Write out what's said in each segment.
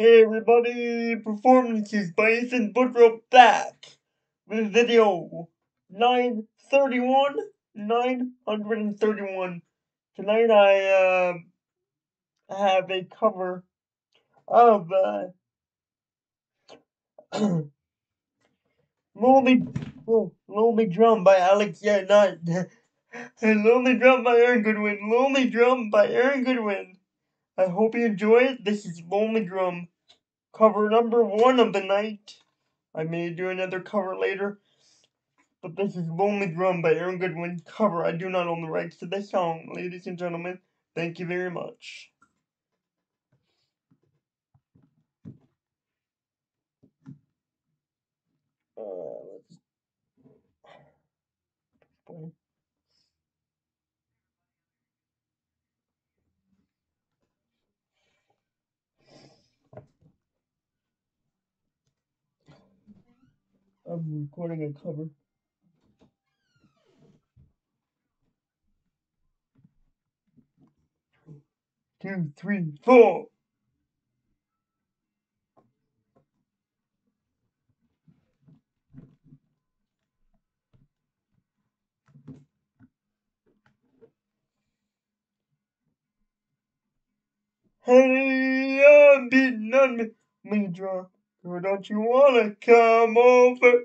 Hey everybody, performances by Ethan Boudreau back with video 931, 931. Tonight I uh, have a cover of uh, Lonely, oh, Lonely Drum by Alex, yeah, not, Lonely Drum by Aaron Goodwin, Lonely Drum by Aaron Goodwin. I hope you enjoy it. This is Lonely Drum, cover number one of the night. I may do another cover later, but this is Lonely Drum by Aaron Goodwin, cover. I do not own the rights to this song, ladies and gentlemen. Thank you very much. Uh, I'm recording a cover. Two, three, four. Hey, I'm beating on me, me drunk. Don't you wanna come over?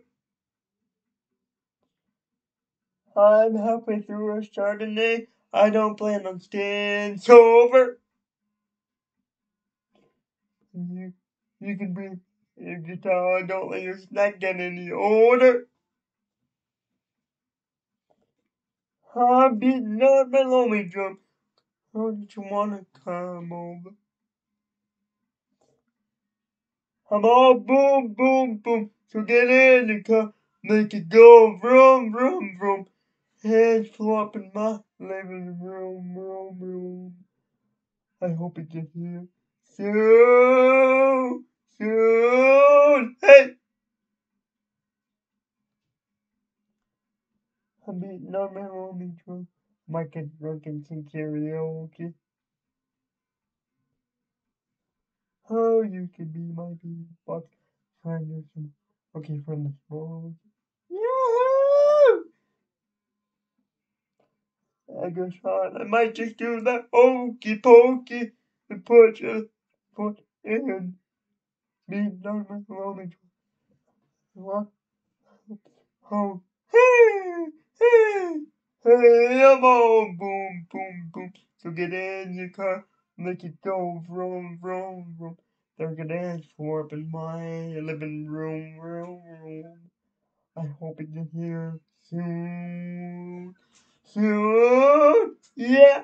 I'm halfway through a Chardonnay. I don't plan on staying sober. You, you can bring your guitar. Don't let your snack get any older. I'm beating on my lonely drum. Don't you wanna come over? I'm all boom, boom, boom. So get in the car, make it go vroom, vroom, vroom. Hands flop in my living room, room, room. I hope it gets here soon, soon. Hey! I'm beating on my lonely drum. Might get drunk and sing karaoke. Oh, you could be my beatbox. Find. Okay, from the smoke. Yahoo! I guess. I might just do that hokey pokey and put your foot in. Down my lonely drum. What? Oh, hey, hey, hey, I'm boom, boom, boom. So get in your car, make it go vroom, vroom, vroom. They're gonna dance for up in my living room, room, room. I hope it gets here soon, soon. Yeah.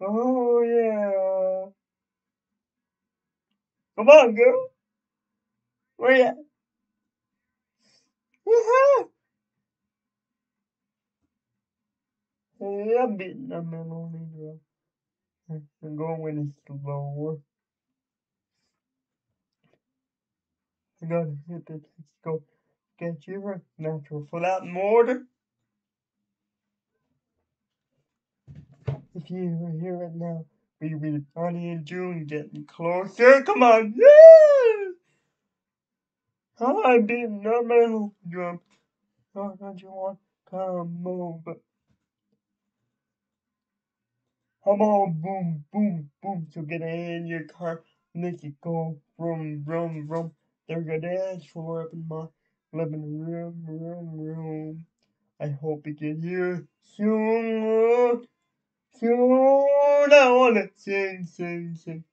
Oh yeah. Come on, girl. Where you at? Yeah. I'm beating on my lonely drum. I'm going slower. I gotta hit the text go. Get your natural out in order. If you were here right now, we would be Bonnie and June getting closer. Come on, yeah! Beating on my lonely drum. Don't you want come over? I'm all boom, boom, boom. So get in your car, make it go vroom, vroom, vroom. They're gonna dance for up in my living room, room, room. I hope you get here soon, soon. I wanna sing, sing, sing.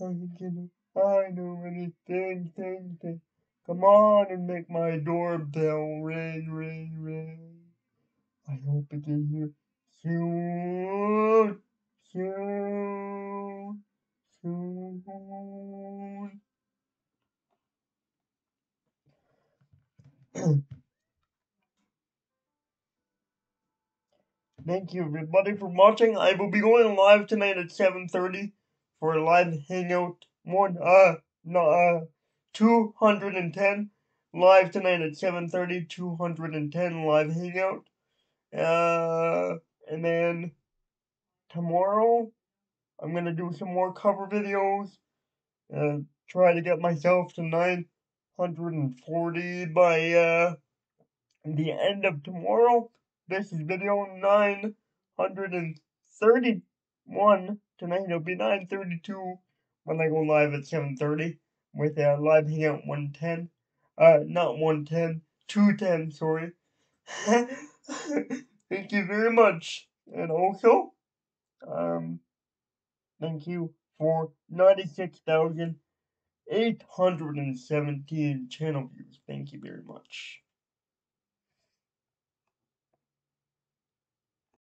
I'm gonna, I know anything, sing, sing. Come on and make my doorbell ring, ring, ring. I hope you get here soon, Thank you everybody for watching. I will be going live tonight at 7.30 for a live hangout. One, uh, no, uh, 210 live tonight at 7.30, 210 live hangout. Uh, and then tomorrow I'm gonna do some more cover videos. and try to get myself to 940 by uh, the end of tomorrow. This is video 931. Tonight it'll be 932 when I go live at 7.30 with a uh, live hangout 110. Uh, not 110, 210, sorry. thank you very much. And also, um, thank you for 96,817 channel views. Thank you very much.